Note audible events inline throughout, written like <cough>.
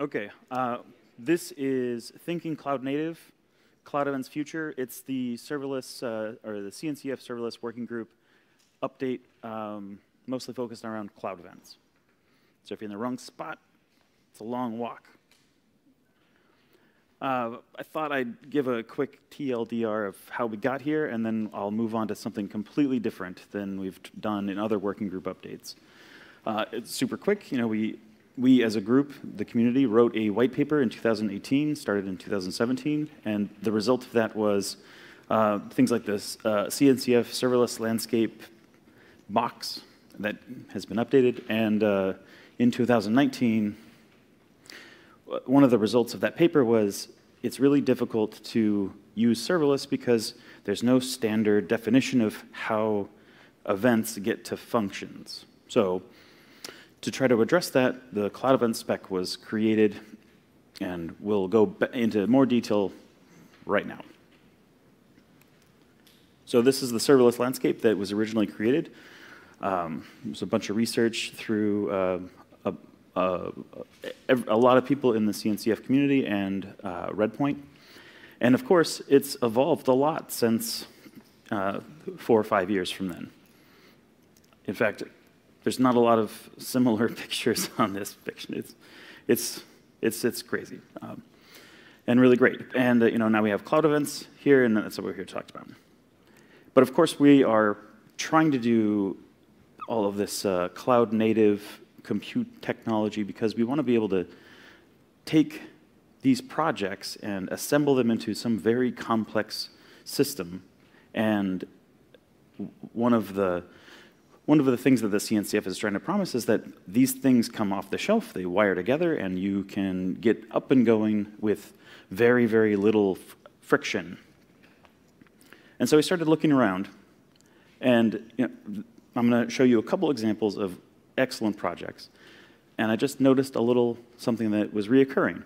Okay, uh, this is Thinking Cloud Native, Cloud Events Future. It's the serverless, uh, or the CNCF serverless working group update, um, mostly focused around cloud events. So if you're in the wrong spot, it's a long walk. Uh, I thought I'd give a quick TLDR of how we got here, and then I'll move on to something completely different than we've done in other working group updates. Uh, it's super quick. You know, we we as a group, the community, wrote a white paper in 2018, started in 2017, and the result of that was uh, things like this uh, CNCF serverless landscape box that has been updated, and uh, in 2019, one of the results of that paper was it's really difficult to use serverless because there's no standard definition of how events get to functions. So to try to address that, the Cloud Event spec was created, and we'll go into more detail right now. So this is the serverless landscape that was originally created. Um, was a bunch of research through uh, a, a, a, lot of people in the CNCF community and uh, Redpoint. And of course, it's evolved a lot since uh, four or five years from then. In fact, there's not a lot of similar <laughs> pictures on this fiction. It's, it's, it's, it's crazy um, and really great. And uh, you know, now we have cloud events here, and that's what we're here to talk about. But of course, we are trying to do all of this uh, cloud native compute technology because we want to be able to take these projects and assemble them into some very complex system. And one of the one of the things that the CNCF is trying to promise is that these things come off the shelf, they wire together, and you can get up and going with very, very little friction. And so we started looking around, and you know, I'm going to show you a couple examples of excellent projects. And I just noticed a little something that was reoccurring,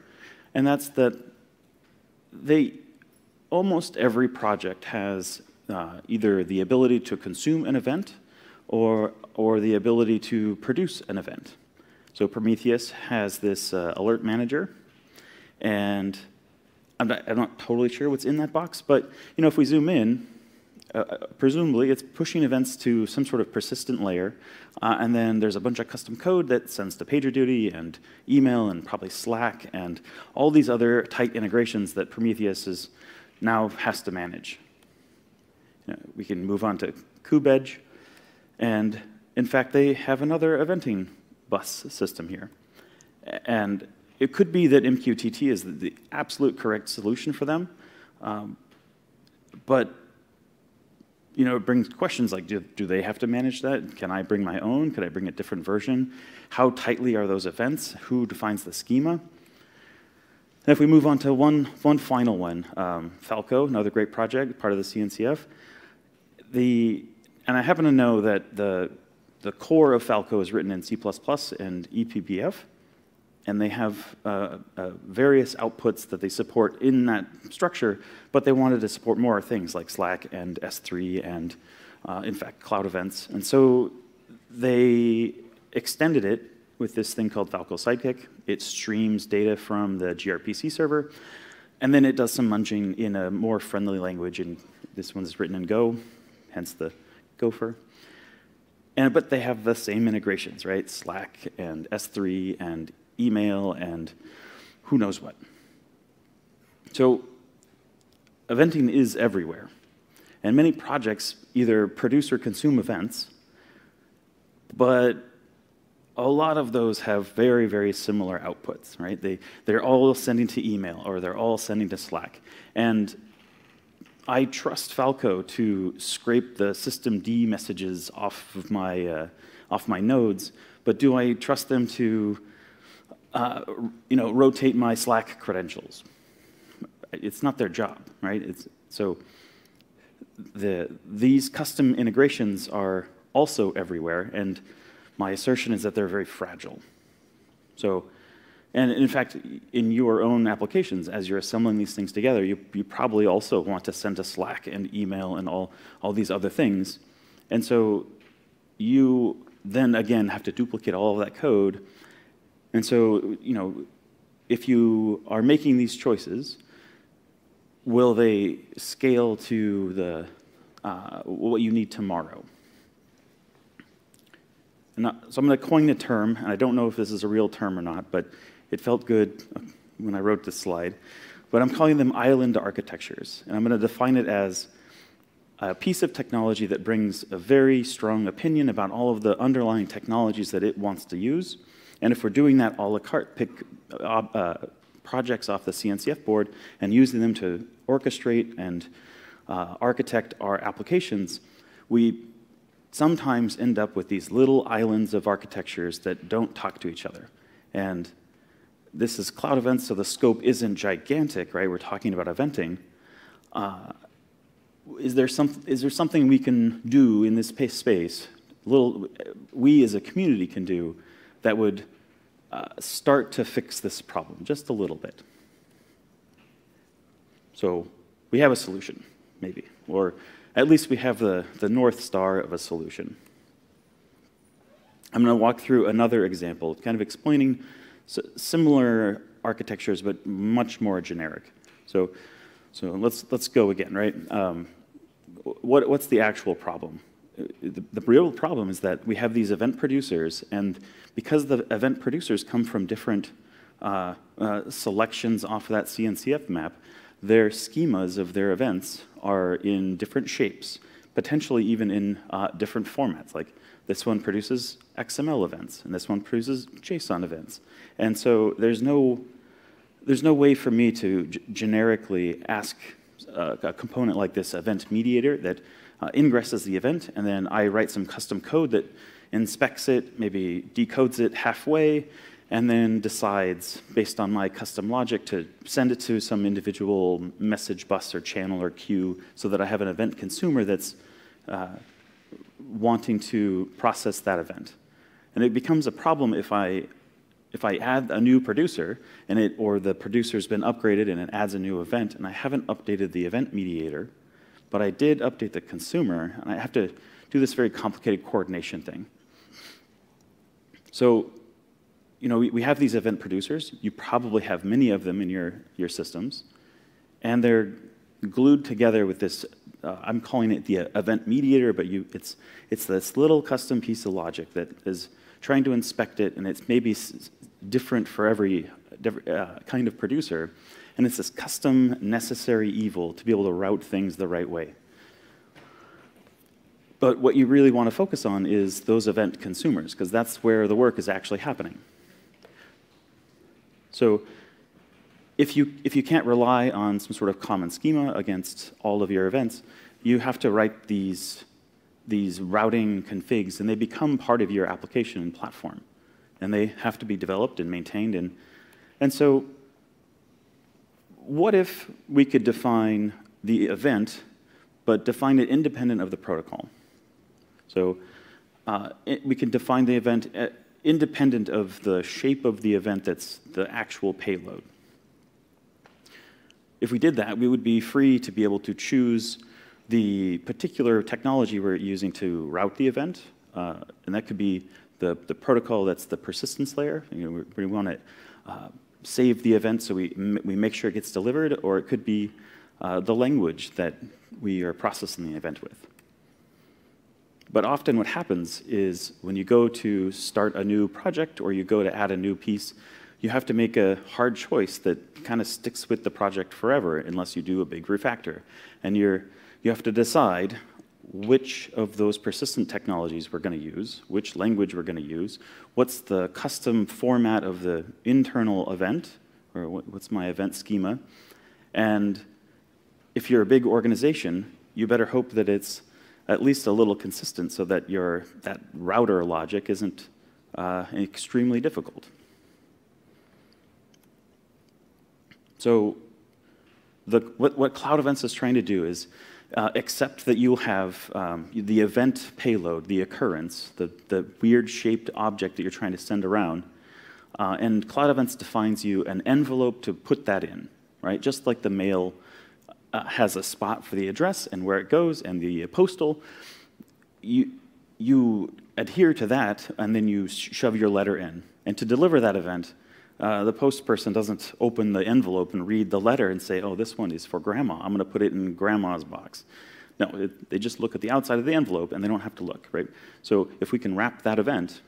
and that's that they almost every project has uh, either the ability to consume an event or, or the ability to produce an event. So Prometheus has this uh, alert manager, and I'm not, I'm not, totally sure what's in that box, but you know, if we zoom in, uh, uh, presumably it's pushing events to some sort of persistent layer, uh, and then there's a bunch of custom code that sends to PagerDuty and email and probably Slack and all these other tight integrations that Prometheus is now has to manage. You know, we can move on to KubeEdge. And in fact, they have another eventing bus system here. And it could be that MQTT is the absolute correct solution for them. Um, but you know, it brings questions like, do, do they have to manage that? Can I bring my own? Could I bring a different version? How tightly are those events? Who defines the schema? And if we move on to one, one final one, um, Falco, another great project, part of the CNCF. The and I happen to know that the, the core of Falco is written in C++ and eBPF, and they have uh, uh, various outputs that they support in that structure, but they wanted to support more things like Slack and S3 and, uh, in fact, cloud events. And so they extended it with this thing called Falco Sidekick. It streams data from the gRPC server, and then it does some munging in a more friendly language, and this one's written in Go, hence the Gopher. And, but they have the same integrations, right? Slack and S3 and email and who knows what. So eventing is everywhere. And many projects either produce or consume events, but a lot of those have very, very similar outputs, right? They, they're all sending to email or they're all sending to Slack. And I trust Falco to scrape the systemd messages off of my, uh, off my nodes, but do I trust them to uh, you know, rotate my Slack credentials? It's not their job, right? It's, so the, these custom integrations are also everywhere, and my assertion is that they're very fragile. So and in fact, in your own applications, as you're assembling these things together, you, you probably also want to send to Slack and email and all, all these other things. And so you then again have to duplicate all of that code. And so, you know, if you are making these choices, will they scale to the, uh, what you need tomorrow? so I'm going to coin the term, and I don't know if this is a real term or not, but it felt good when I wrote this slide. But I'm calling them island architectures, and I'm going to define it as a piece of technology that brings a very strong opinion about all of the underlying technologies that it wants to use. And if we're doing that a la carte, pick uh, uh, projects off the CNCF board and using them to orchestrate and uh, architect our applications, we sometimes end up with these little islands of architectures that don't talk to each other. And this is cloud events, so the scope isn't gigantic, right? We're talking about eventing. Uh, is there some is there something we can do in this space little we as a community can do that would uh, start to fix this problem just a little bit so we have a solution maybe or at least we have the, the north star of a solution i'm going to walk through another example kind of explaining similar architectures but much more generic so so let's, let's go again, right? Um, what, what's the actual problem? The, the, real problem is that we have these event producers, and because the event producers come from different uh, uh, selections off of that CNCF map, their schemas of their events are in different shapes, potentially even in uh, different formats. Like this one produces XML events, and this one produces JSON events. And so there's no there's no way for me to generically ask uh, a component like this event mediator that uh, ingresses the event, and then I write some custom code that inspects it, maybe decodes it halfway, and then decides, based on my custom logic, to send it to some individual message bus or channel or queue so that I have an event consumer that's uh, wanting to process that event. And it becomes a problem if I if I add a new producer and it or the producer's been upgraded and it adds a new event and I haven't updated the event mediator, but I did update the consumer, and I have to do this very complicated coordination thing. So, you know, we, we have these event producers. You probably have many of them in your, your systems, and they're glued together with this. Uh, I'm calling it the event mediator, but you, it's, it's this little custom piece of logic that is trying to inspect it, and it's maybe different for every uh, kind of producer. And it's this custom necessary evil to be able to route things the right way. But what you really want to focus on is those event consumers, because that's where the work is actually happening. So if you, if you can't rely on some sort of common schema against all of your events, you have to write these, these routing configs, and they become part of your application and platform and they have to be developed and maintained. And, and so, what if we could define the event, but define it independent of the protocol? So, uh, it, we can define the event uh, independent of the shape of the event that's the actual payload. If we did that, we would be free to be able to choose the particular technology we're using to route the event, uh, and that could be the, the protocol that's the persistence layer. You know, we, we want to uh, save the event so we, we make sure it gets delivered, or it could be uh, the language that we are processing the event with. But often what happens is when you go to start a new project or you go to add a new piece, you have to make a hard choice that kind of sticks with the project forever unless you do a big refactor. And you're, you have to decide which of those persistent technologies we're going to use, which language we're going to use, what's the custom format of the internal event, or what's my event schema. And if you're a big organization, you better hope that it's at least a little consistent so that your, that router logic isn't uh, extremely difficult. So the, what, what Cloud Events is trying to do is uh, except that you have um, the event payload, the occurrence, the, the weird shaped object that you're trying to send around. Uh, and Cloud Events defines you an envelope to put that in, right? Just like the mail uh, has a spot for the address and where it goes and the postal, you, you adhere to that and then you shove your letter in. And to deliver that event, uh, the post person doesn't open the envelope and read the letter and say, oh, this one is for grandma. I'm going to put it in grandma's box. No, it, they just look at the outside of the envelope and they don't have to look, right? So if we can wrap that event,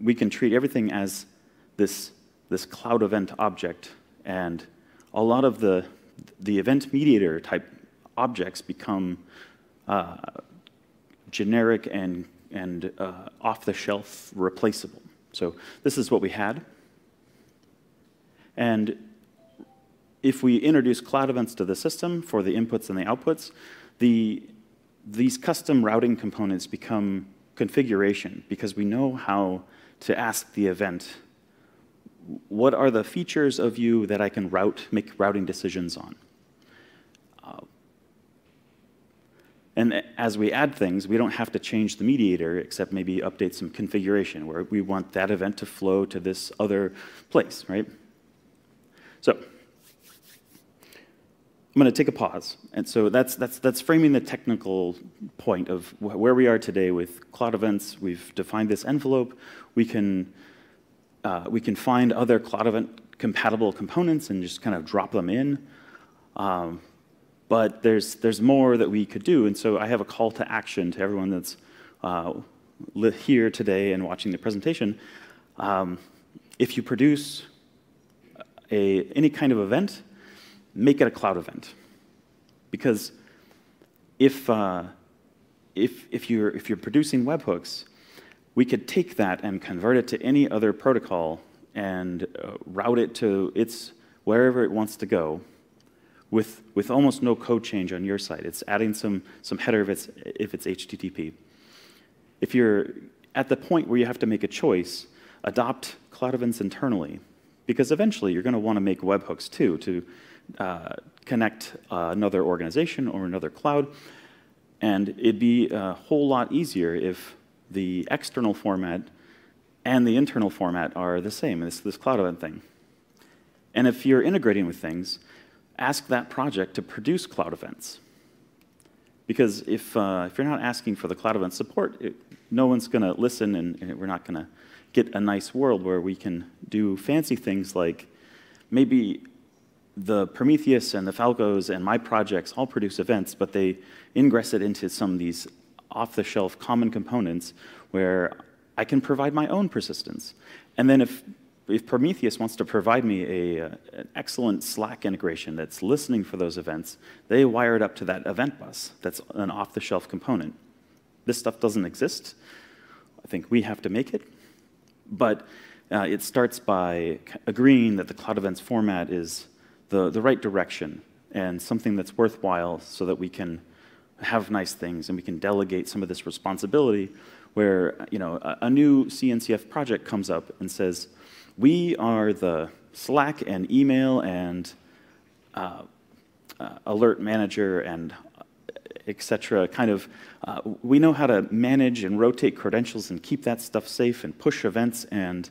we can treat everything as this, this cloud event object. And a lot of the, the event mediator type objects become uh, generic and, and uh, off the shelf replaceable. So this is what we had. And if we introduce cloud events to the system for the inputs and the outputs, the, these custom routing components become configuration because we know how to ask the event, what are the features of you that I can route, make routing decisions on? Uh, and as we add things, we don't have to change the mediator except maybe update some configuration where we want that event to flow to this other place, right? So I'm going to take a pause. And so that's, that's, that's framing the technical point of wh where we are today with cloud events. We've defined this envelope. We can, uh, we can find other cloud event compatible components and just kind of drop them in. Um, but there's, there's more that we could do. And so I have a call to action to everyone that's uh, here today and watching the presentation. Um, if you produce a, any kind of event, make it a cloud event. Because if, uh, if, if, you're, if you're producing webhooks, we could take that and convert it to any other protocol and uh, route it to its wherever it wants to go with, with almost no code change on your side. It's adding some, some header if it's, if it's HTTP. If you're at the point where you have to make a choice, adopt cloud events internally because eventually you're going to want to make webhooks too to uh, connect uh, another organization or another cloud. And it'd be a whole lot easier if the external format and the internal format are the same, this, this cloud event thing. And if you're integrating with things, ask that project to produce cloud events. Because if, uh, if you're not asking for the cloud event support, it, no one's going to listen and, and we're not going to get a nice world where we can do fancy things like maybe the Prometheus and the Falcos and my projects all produce events, but they ingress it into some of these off-the-shelf common components where I can provide my own persistence. And then if, if Prometheus wants to provide me a, uh, an excellent Slack integration that's listening for those events, they wire it up to that event bus that's an off-the-shelf component. This stuff doesn't exist. I think we have to make it. But uh, it starts by agreeing that the cloud events format is the, the right direction and something that's worthwhile so that we can have nice things and we can delegate some of this responsibility where you know a, a new CNCF project comes up and says, we are the Slack and email and uh, uh, alert manager and etc. Kind of, uh, we know how to manage and rotate credentials and keep that stuff safe and push events. And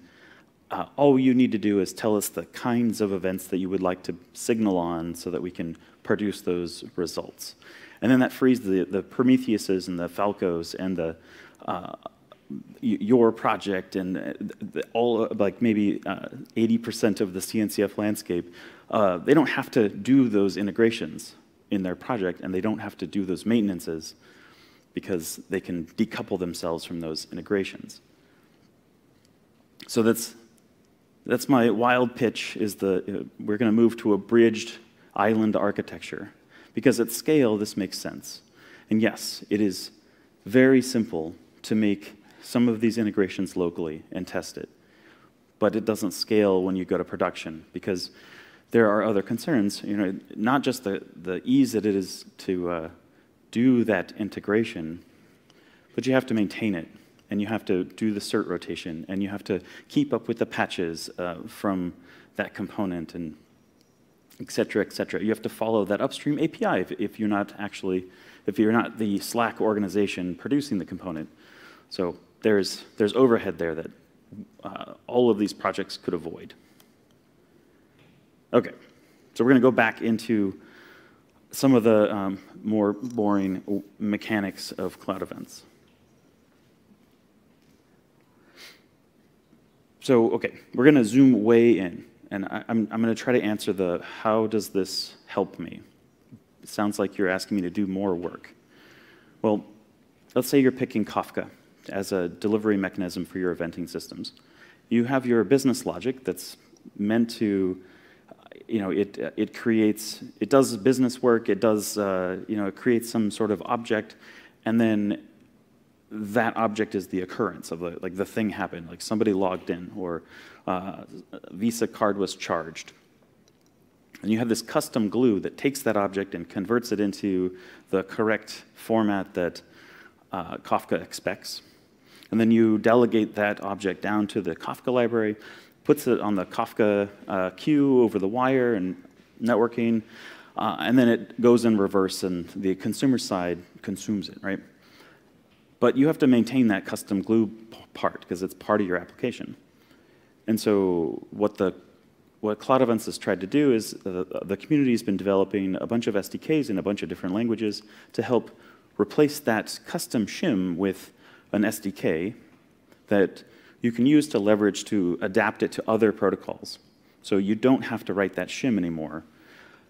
uh, all you need to do is tell us the kinds of events that you would like to signal on so that we can produce those results. And then that frees the, the Prometheuses and the Falcos and the uh, your project and uh, all like maybe 80% uh, of the CNCF landscape, uh, they don't have to do those integrations in their project and they don't have to do those maintenances because they can decouple themselves from those integrations. So that's, that's my wild pitch is the, uh, we're going to move to a bridged island architecture because at scale this makes sense. And yes, it is very simple to make some of these integrations locally and test it. But it doesn't scale when you go to production because there are other concerns, you know, not just the, the ease that it is to uh, do that integration, but you have to maintain it, and you have to do the cert rotation, and you have to keep up with the patches uh, from that component, and et cetera, et cetera. You have to follow that upstream API if, if you're not actually, if you're not the Slack organization producing the component. So there's, there's overhead there that uh, all of these projects could avoid. Okay, so we're going to go back into some of the um, more boring mechanics of cloud events. so, okay, we're going to zoom way in. And I, am I'm, I'm going to try to answer the how does this help me? It sounds like you're asking me to do more work. Well, let's say you're picking Kafka as a delivery mechanism for your eventing systems. You have your business logic that's meant to, you know, it, it creates, it does business work, it does, uh, you know, it creates some sort of object, and then that object is the occurrence of the, like the thing happened, like somebody logged in or uh, Visa card was charged. And you have this custom glue that takes that object and converts it into the correct format that uh, Kafka expects. And then you delegate that object down to the Kafka library, puts it on the Kafka uh, queue over the wire and networking, uh, and then it goes in reverse and the consumer side consumes it, right? But you have to maintain that custom glue part because it's part of your application. And so what the what Cloud Events has tried to do is uh, the community has been developing a bunch of SDKs in a bunch of different languages to help replace that custom shim with an SDK that you can use to leverage to adapt it to other protocols. So you don't have to write that shim anymore.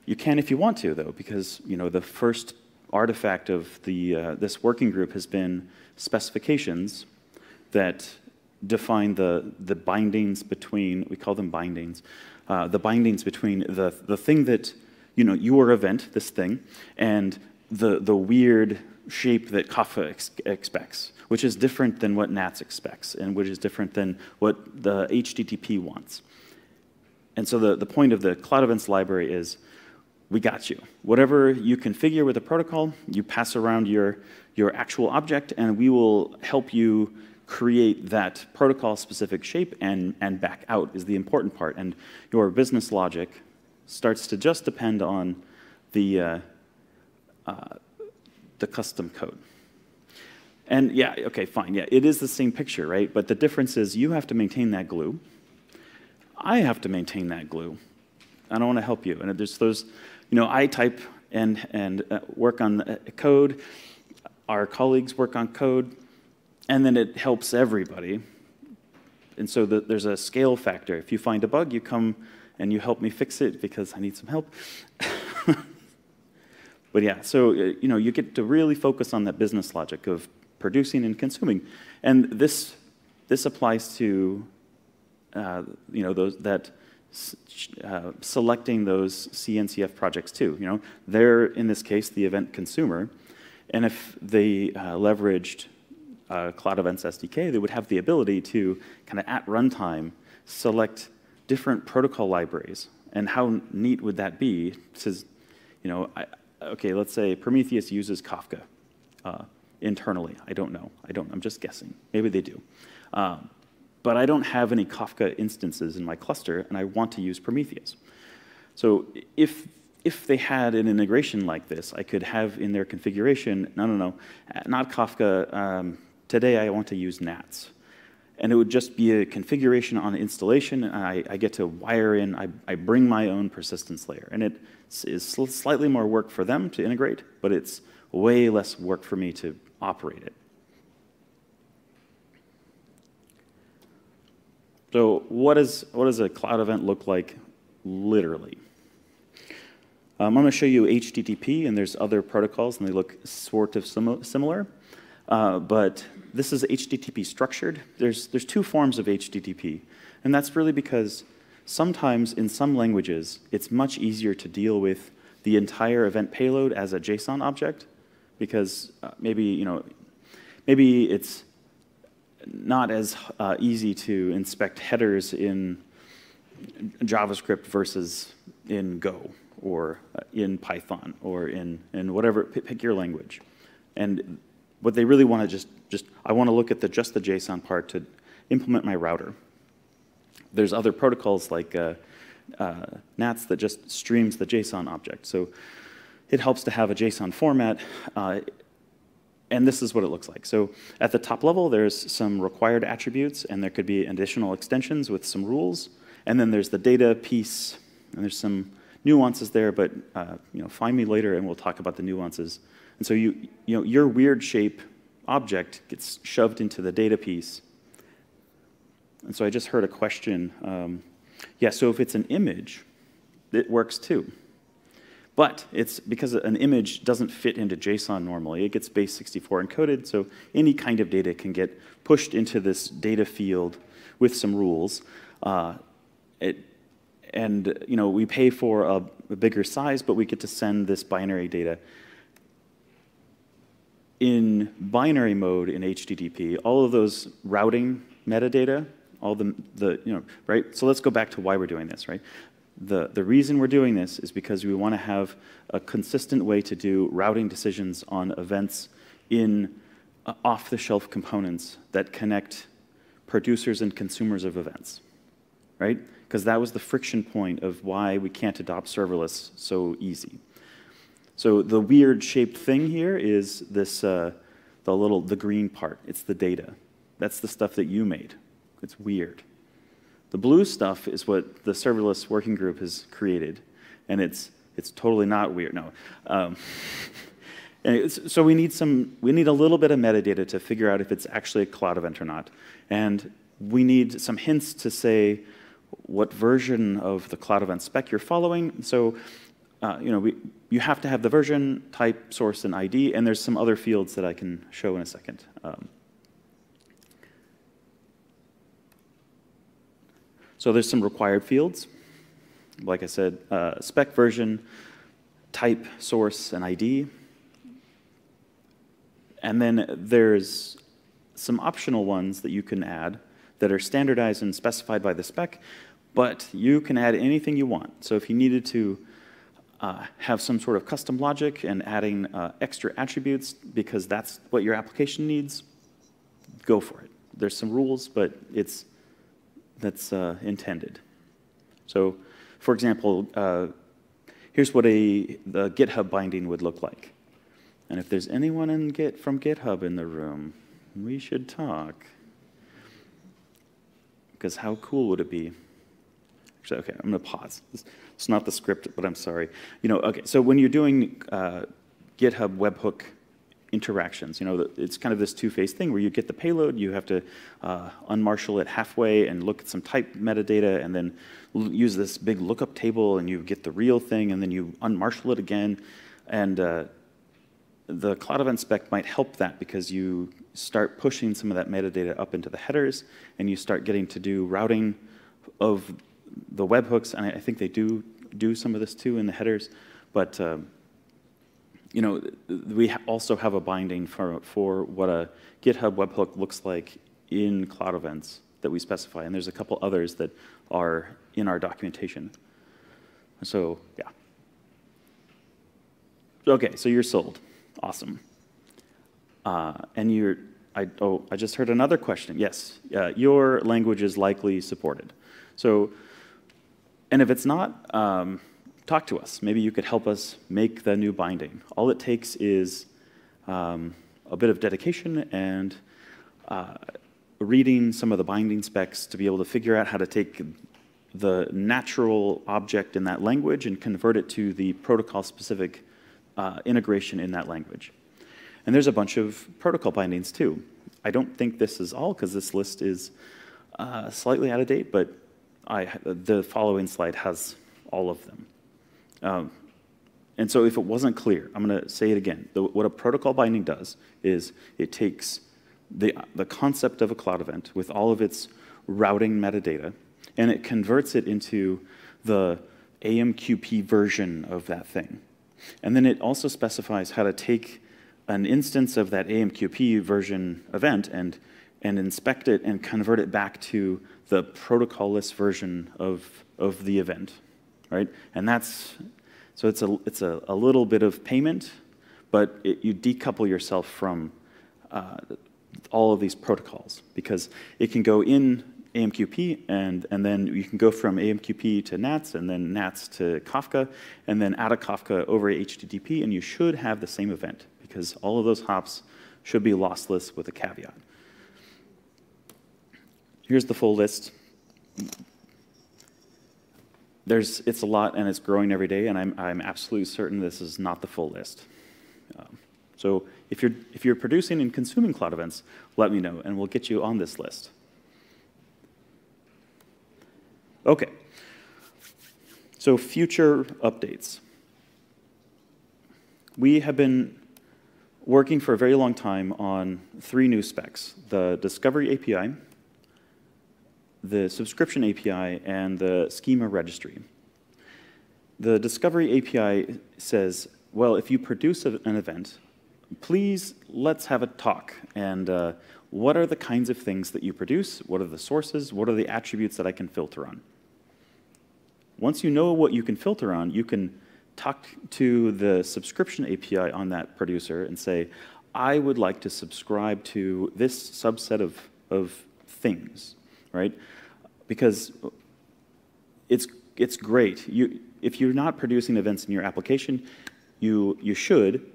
You can if you want to, though, because you know the first artifact of the, uh, this working group has been specifications that define the, the bindings between, we call them bindings, uh, the bindings between the, the thing that, you know, your event, this thing, and the, the weird shape that Kafka ex expects, which is different than what Nats expects, and which is different than what the HTTP wants. And so the, the point of the Cloud Events library is we got you. Whatever you configure with the protocol, you pass around your, your actual object, and we will help you create that protocol-specific shape and, and back out is the important part. And your business logic starts to just depend on the, uh, uh, the custom code. And yeah, okay, fine, yeah, it is the same picture, right? But the difference is you have to maintain that glue. I have to maintain that glue. I don't want to help you. And there's those you know, I type and, and uh, work on uh, code, our colleagues work on code, and then it helps everybody. And so the, there's a scale factor. If you find a bug, you come and you help me fix it because I need some help. <laughs> but yeah, so uh, you know, you get to really focus on that business logic of producing and consuming. And this, this applies to uh, you know, those, that uh, selecting those CNCF projects too. You know, they're in this case the event consumer, and if they uh, leveraged Cloud Events SDK, they would have the ability to kind of at runtime select different protocol libraries. And how neat would that be? Says, you know, I, okay, let's say Prometheus uses Kafka uh, internally. I don't know. I don't. I'm just guessing. Maybe they do. Um, but I don't have any Kafka instances in my cluster, and I want to use Prometheus. So if, if they had an integration like this, I could have in their configuration, no, no, no, not Kafka, um, today I want to use Nats. And it would just be a configuration on installation, and I, I get to wire in, I, I bring my own persistence layer. And it is slightly more work for them to integrate, but it's way less work for me to operate it. So what, is, what does a cloud event look like literally? Um, I'm going to show you HTTP, and there's other protocols, and they look sort of sim similar. Uh, but this is HTTP structured. There's, there's two forms of HTTP, and that's really because sometimes in some languages, it's much easier to deal with the entire event payload as a JSON object, because uh, maybe, you know, maybe it's not as uh, easy to inspect headers in JavaScript versus in Go or uh, in Python or in, in whatever, pick your language. And what they really want to just, just I want to look at the, just the JSON part to implement my router. There's other protocols like uh, uh, NATS that just streams the JSON object. So it helps to have a JSON format. Uh, and this is what it looks like. So at the top level, there's some required attributes, and there could be additional extensions with some rules. And then there's the data piece, and there's some nuances there, but uh, you know, find me later and we'll talk about the nuances. And so you, you know, your weird shape object gets shoved into the data piece. and so I just heard a question. Um, yeah, so if it's an image, it works too. But it's because an image doesn't fit into JSON normally. It gets base 64 encoded, so any kind of data can get pushed into this data field with some rules. Uh, it, and you know, we pay for a, a bigger size, but we get to send this binary data in binary mode in HTTP, all of those routing metadata, all the, the, you know, right? So let's go back to why we're doing this, right? The, the reason we're doing this is because we want to have a consistent way to do routing decisions on events in uh, off-the-shelf components that connect producers and consumers of events, right? Because that was the friction point of why we can't adopt serverless so easy. So the weird shaped thing here is this, uh, the little, the green part. It's the data. That's the stuff that you made. It's weird. The blue stuff is what the serverless working group has created, and it's it's totally not weird. No. Um, <laughs> so we need some, we need a little bit of metadata to figure out if it's actually a cloud event or not, and we need some hints to say what version of the cloud event spec you're following. So uh, you know, we, you have to have the version, type, source, and ID, and there's some other fields that I can show in a second. Um, so there's some required fields. Like I said, uh, spec version, type, source, and ID. And then there's some optional ones that you can add that are standardized and specified by the spec, but you can add anything you want. So if you needed to uh, have some sort of custom logic and adding uh, extra attributes because that's what your application needs, go for it. There's some rules, but it's that's uh, intended. So, for example, uh, here's what a the GitHub binding would look like. And if there's anyone in Git from GitHub in the room, we should talk. Because how cool would it be? Okay, I'm going to pause. It's not the script, but I'm sorry. You know, okay, so when you're doing uh, GitHub webhook interactions, you know, it's kind of this two-phase thing where you get the payload, you have to uh, unmarshal it halfway and look at some type metadata, and then use this big lookup table, and you get the real thing, and then you unmarshal it again, and uh, the Cloud Event spec might help that because you start pushing some of that metadata up into the headers, and you start getting to do routing of the webhooks, and I think they do do some of this too in the headers, but um, you know, we also have a binding for, for what a GitHub webhook looks like in Cloud Events that we specify, and there's a couple others that are in our documentation. So, yeah. Okay, so you're sold. Awesome. Uh, and you're, I, oh, I just heard another question. Yes, uh, your language is likely supported. So and if it's not, um, talk to us. Maybe you could help us make the new binding. All it takes is um, a bit of dedication and uh, reading some of the binding specs to be able to figure out how to take the natural object in that language and convert it to the protocol-specific uh, integration in that language. And there's a bunch of protocol bindings too. I don't think this is all because this list is uh, slightly out of date, but I, the following slide has all of them. Um, and so if it wasn't clear, I'm going to say it again. The, what a protocol binding does is it takes the, the concept of a cloud event with all of its routing metadata, and it converts it into the AMQP version of that thing. And then it also specifies how to take an instance of that AMQP version event and, and inspect it and convert it back to the protocol-less version of, of the event, right? And that's, so it's a, it's a, a little bit of payment, but it, you decouple yourself from uh, all of these protocols because it can go in AMQP and, and then you can go from AMQP to NATS and then NATS to Kafka and then out of Kafka over HTTP and you should have the same event because all of those hops should be lossless with a caveat. Here's the full list. There's, it's a lot and it's growing every day, and I'm, I'm absolutely certain this is not the full list. Um, so if you're, if you're producing and consuming cloud events, let me know, and we'll get you on this list. Okay. So future updates. We have been working for a very long time on three new specs, the Discovery API, the Subscription API, and the Schema Registry. The Discovery API says, well, if you produce an event, please let's have a talk. And uh, what are the kinds of things that you produce? What are the sources? What are the attributes that I can filter on? Once you know what you can filter on, you can talk to the subscription API on that producer and say, I would like to subscribe to this subset of, of things, right? Because it's, it's great. You, if you're not producing events in your application, you, you should,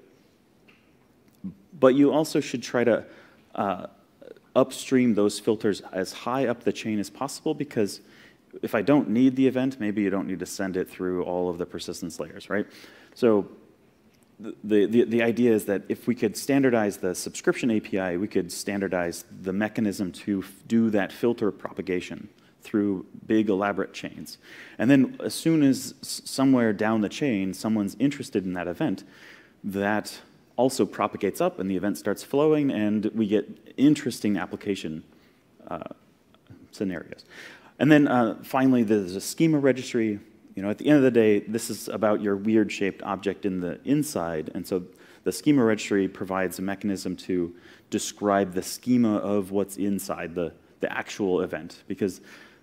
but you also should try to uh, upstream those filters as high up the chain as possible because if I don't need the event, maybe you don't need to send it through all of the persistence layers, right? So the, the, the idea is that if we could standardize the subscription API, we could standardize the mechanism to do that filter propagation through big elaborate chains. And then as soon as somewhere down the chain someone's interested in that event, that also propagates up and the event starts flowing and we get interesting application uh, scenarios. And then uh, finally, there's a schema registry. You know, at the end of the day, this is about your weird shaped object in the inside. And so the schema registry provides a mechanism to describe the schema of what's inside the, the actual event because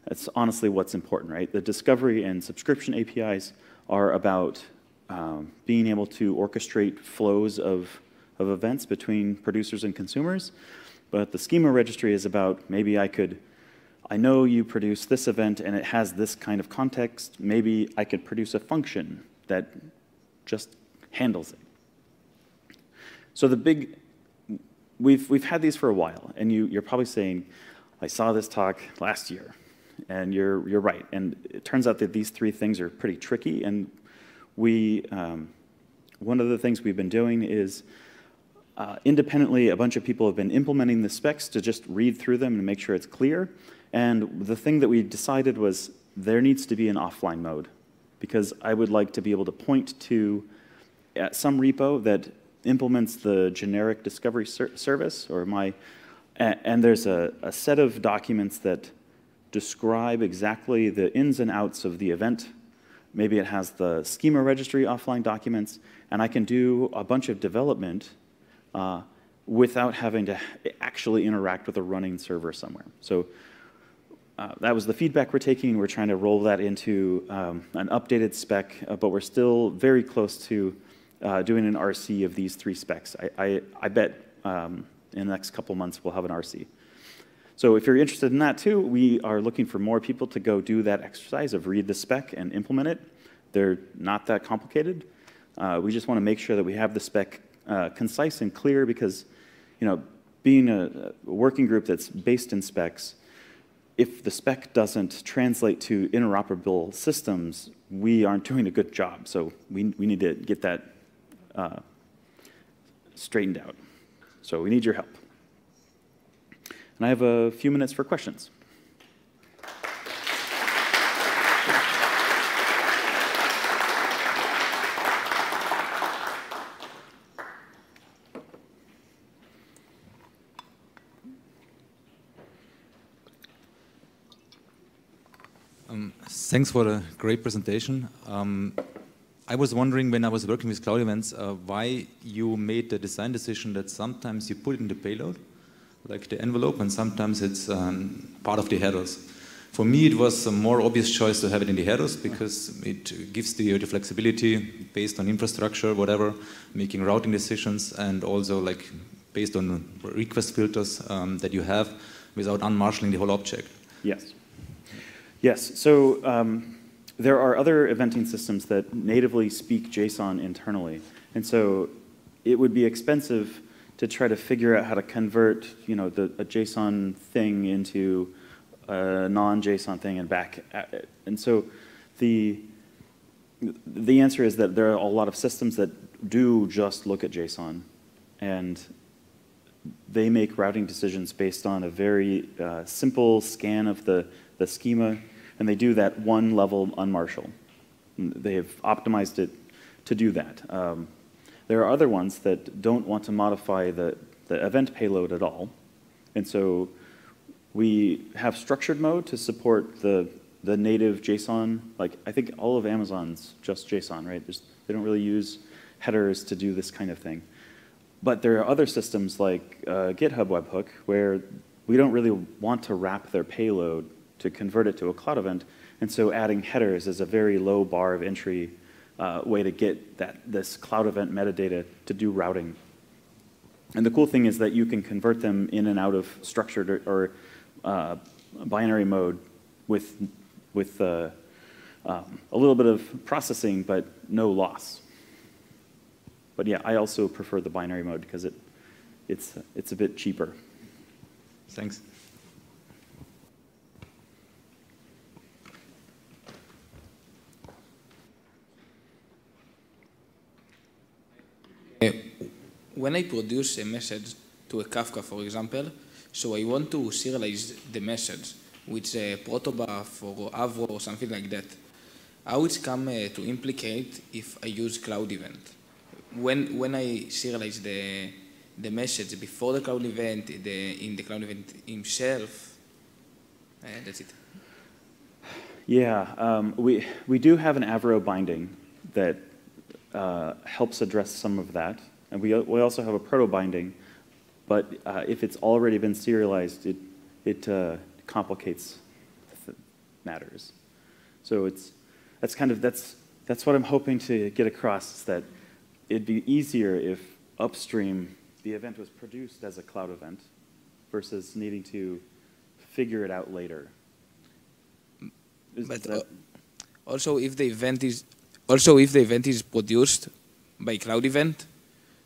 that's honestly what's important, right? The discovery and subscription APIs are about um, being able to orchestrate flows of, of events between producers and consumers. But the schema registry is about maybe I could I know you produce this event and it has this kind of context. Maybe I could produce a function that just handles it. So the big, we've, we've had these for a while, and you, you're probably saying, I saw this talk last year, and you're, you're right. And it turns out that these three things are pretty tricky, and we, um, one of the things we've been doing is uh, independently, a bunch of people have been implementing the specs to just read through them and make sure it's clear. And the thing that we decided was there needs to be an offline mode because I would like to be able to point to uh, some repo that implements the generic discovery ser service or my, and there's a, a set of documents that describe exactly the ins and outs of the event. Maybe it has the schema registry offline documents, and I can do a bunch of development uh, without having to actually interact with a running server somewhere. So uh, that was the feedback we're taking. We're trying to roll that into um, an updated spec, uh, but we're still very close to uh, doing an RC of these three specs. I, I, I bet um, in the next couple months we'll have an RC. So if you're interested in that too, we are looking for more people to go do that exercise of read the spec and implement it. They're not that complicated. Uh, we just want to make sure that we have the spec uh, concise and clear because, you know, being a, a working group that's based in specs, if the spec doesn't translate to interoperable systems, we aren't doing a good job. So we, we need to get that uh, straightened out. So we need your help. And I have a few minutes for questions. Thanks for the great presentation. Um, I was wondering when I was working with cloud events uh, why you made the design decision that sometimes you put it in the payload, like the envelope, and sometimes it's um, part of the headers. For me, it was a more obvious choice to have it in the headers because it gives the, the flexibility based on infrastructure, whatever, making routing decisions, and also like based on request filters um, that you have without unmarshalling the whole object. Yes. Yes, so um, there are other eventing systems that natively speak JSON internally. And so it would be expensive to try to figure out how to convert you know, the, a JSON thing into a non-JSON thing and back at it. And so the, the answer is that there are a lot of systems that do just look at JSON. And they make routing decisions based on a very uh, simple scan of the, the schema and they do that one level unmarshal. They have optimized it to do that. Um, there are other ones that don't want to modify the, the event payload at all. And so we have structured mode to support the, the native JSON. Like, I think all of Amazon's just JSON, right? There's, they don't really use headers to do this kind of thing. But there are other systems like uh, GitHub Webhook where we don't really want to wrap their payload to convert it to a cloud event. And so adding headers is a very low bar of entry uh, way to get that, this cloud event metadata to do routing. And the cool thing is that you can convert them in and out of structured or, or uh, binary mode with, with uh, um, a little bit of processing, but no loss. But yeah, I also prefer the binary mode because it, it's, it's a bit cheaper. Thanks. When I produce a message to a Kafka, for example, so I want to serialize the message with a protobuf or Avro or something like that. How it's come uh, to implicate if I use cloud event? When, when I serialize the, the message before the cloud event, the, in the cloud event himself, uh, that's it. Yeah, um, we, we do have an Avro binding that uh, helps address some of that. And we, we also have a proto binding, but uh, if it's already been serialized, it, it uh, complicates matters. So it's, that's kind of, that's, that's what I'm hoping to get across, is that it'd be easier if upstream the event was produced as a cloud event versus needing to figure it out later. Is but that, also if the event is also if the event is produced by cloud event,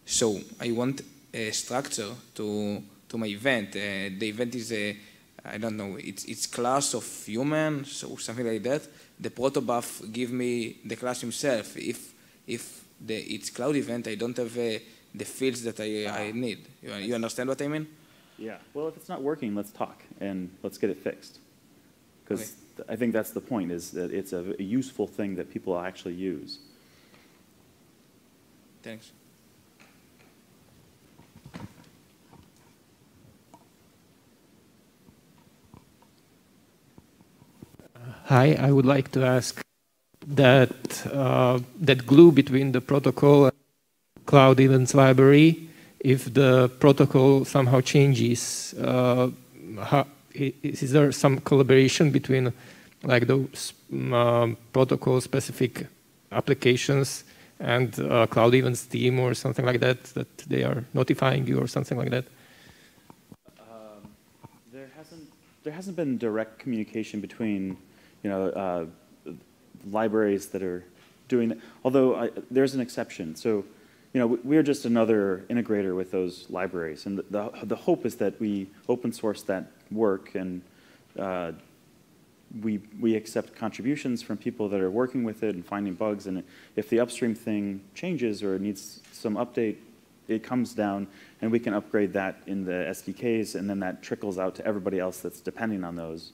so I want a structure to to my event. Uh, the event is a I don't know, it's it's class of humans or something like that. The protobuf give me the class himself. If if the it's cloud event, I don't have uh, the fields that I, I need. You, you understand what I mean? Yeah. Well, if it's not working, let's talk and let's get it fixed. Because okay. I think that's the point: is that it's a, a useful thing that people actually use. Thanks. Hi, I would like to ask that uh, that glue between the protocol and cloud events library, if the protocol somehow changes, uh, how, is there some collaboration between like those um, protocol specific applications and uh, cloud events team or something like that, that they are notifying you or something like that? Um, there hasn't there hasn't been direct communication between you know, uh, libraries that are doing that. Although I, there's an exception. So, you know, we're just another integrator with those libraries. And the, the, the hope is that we open source that work and uh, we, we accept contributions from people that are working with it and finding bugs. And if the upstream thing changes or needs some update, it comes down and we can upgrade that in the SDKs and then that trickles out to everybody else that's depending on those.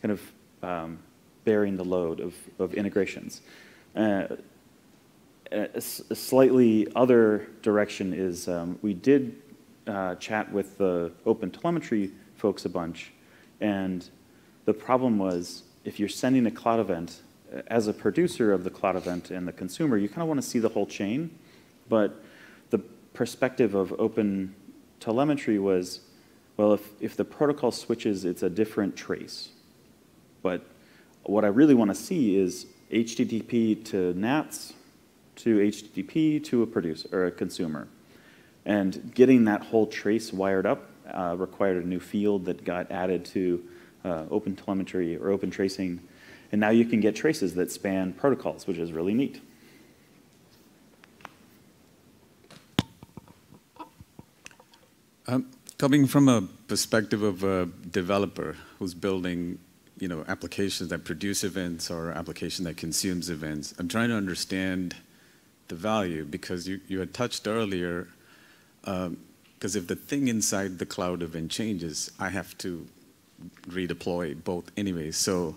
Kind of um, bearing the load of, of integrations. Uh, a, a, slightly other direction is um, we did uh, chat with the open telemetry folks a bunch, and the problem was if you're sending a cloud event, uh, as a producer of the cloud event and the consumer, you kind of want to see the whole chain, but the perspective of open telemetry was, well, if, if the protocol switches, it's a different trace. But what I really want to see is HTTP to NATS to HTTP to a producer or a consumer. And getting that whole trace wired up uh, required a new field that got added to uh, open telemetry or open tracing. And now you can get traces that span protocols, which is really neat. Um, coming from a perspective of a developer who's building you know, applications that produce events or application that consumes events. I'm trying to understand the value because you, you had touched earlier, because um, if the thing inside the cloud event changes, I have to redeploy both anyway. So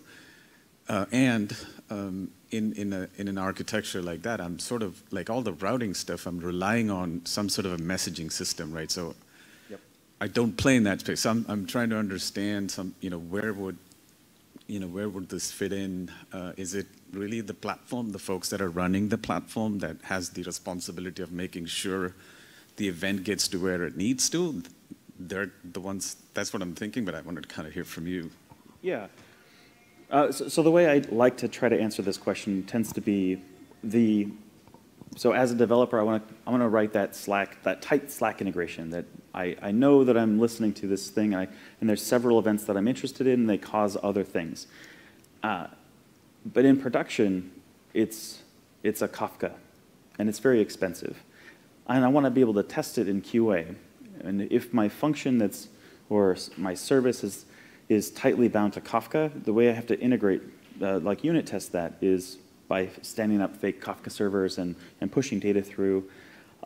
Uh, and um, in, in, a, in an architecture like that, I'm sort of, like all the routing stuff, I'm relying on some sort of a messaging system, right? So Yep. I don't play in that space. So I'm, I'm trying to understand some, you know, where would, you know, where would this fit in? Uh, is it really the platform, the folks that are running the platform that has the responsibility of making sure the event gets to where it needs to? They're the ones, that's what I'm thinking, but I wanted to kind of hear from you. Yeah. Uh, so, so the way I like to try to answer this question tends to be the. So as a developer, I want to I want to write that Slack that tight Slack integration that I, I know that I'm listening to this thing and, I, and there's several events that I'm interested in and they cause other things. Uh, but in production, it's it's a Kafka, and it's very expensive, and I want to be able to test it in QA. And if my function that's or my service is is tightly bound to Kafka, the way I have to integrate, uh, like unit test that, is by standing up fake Kafka servers and, and pushing data through.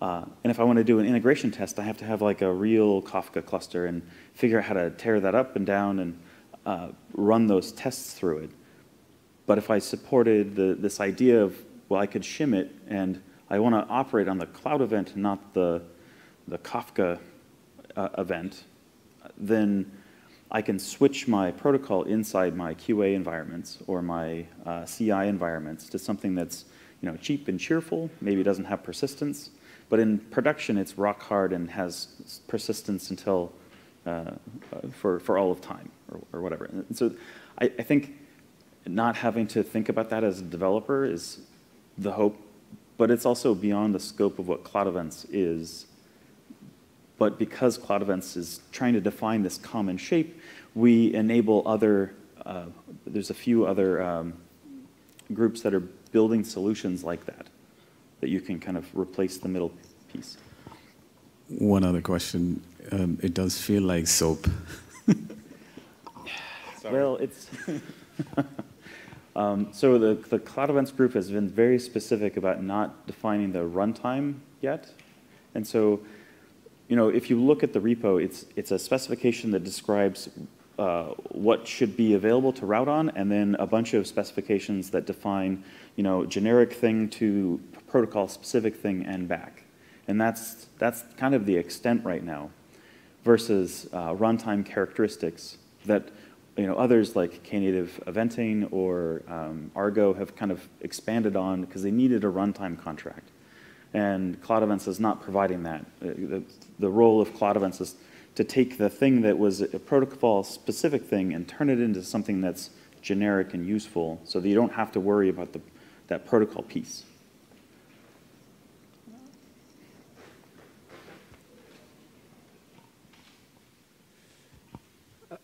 Uh, and if I want to do an integration test, I have to have like a real Kafka cluster and figure out how to tear that up and down and uh, run those tests through it. But if I supported the, this idea of, well, I could shim it and I want to operate on the cloud event, not the, the Kafka uh, event, then I can switch my protocol inside my QA environments or my uh, CI environments to something that's you know, cheap and cheerful, maybe doesn't have persistence, but in production it's rock hard and has persistence until, uh, for, for all of time or, or whatever. And so I, I think not having to think about that as a developer is the hope, but it's also beyond the scope of what cloud events is but because Cloud Events is trying to define this common shape, we enable other, uh, there's a few other um, groups that are building solutions like that, that you can kind of replace the middle piece. One other question. Um, it does feel like soap. <laughs> Well, it's, <laughs> um, so the, the Cloud Events group has been very specific about not defining the runtime yet. And so, you know, if you look at the repo, it's, it's a specification that describes uh, what should be available to route on, and then a bunch of specifications that define, you know, generic thing to protocol specific thing and back. And that's, that's kind of the extent right now versus uh, runtime characteristics that you know others like Knative Eventing or um, Argo have kind of expanded on because they needed a runtime contract, and Cloud Events is not providing that. Uh, The, the role of Cloud Events is to take the thing that was a protocol specific thing and turn it into something that's generic and useful, so that you don't have to worry about the, that protocol piece.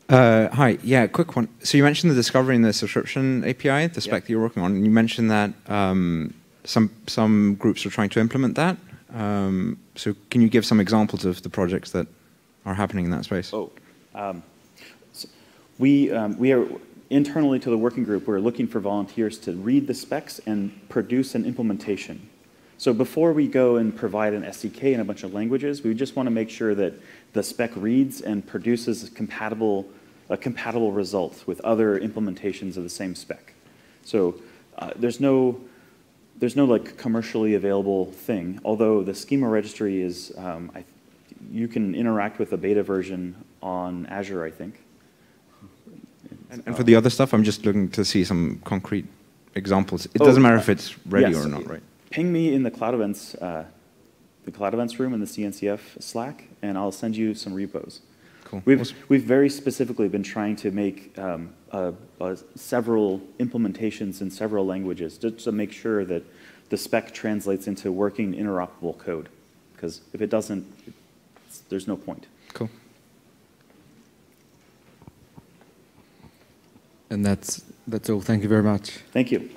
Uh, hi, yeah, quick one. So you mentioned the discovery and the subscription API, the spec Yeah. that you're working on, and you mentioned that um, some some groups are trying to implement that. Um, so can you give some examples of the projects that are happening in that space? Oh, um, s- we, um, we are internally to the working group, we're looking for volunteers to read the specs and produce an implementation. So before we go and provide an SDK in a bunch of languages, we just want to make sure that the spec reads and produces a compatible, a compatible result with other implementations of the same spec. So uh, there's no, there's no like commercially available thing, although the schema registry is, um, I, you can interact with the beta version on Azure, I think. And, and for the other stuff, I'm just looking to see some concrete examples. It Oh, doesn't matter if it's ready yes. or not, right? Ping me in the Cloud Events, uh, the Cloud Events room in the CNCF Slack, and I'll send you some repos. Cool. We've, Awesome. we've very specifically been trying to make um, uh, uh, several implementations in several languages just to make sure that the spec translates into working interoperable code. Because if it doesn't, it's, there's no point. Cool. And that's that's all. Thank you very much. Thank you.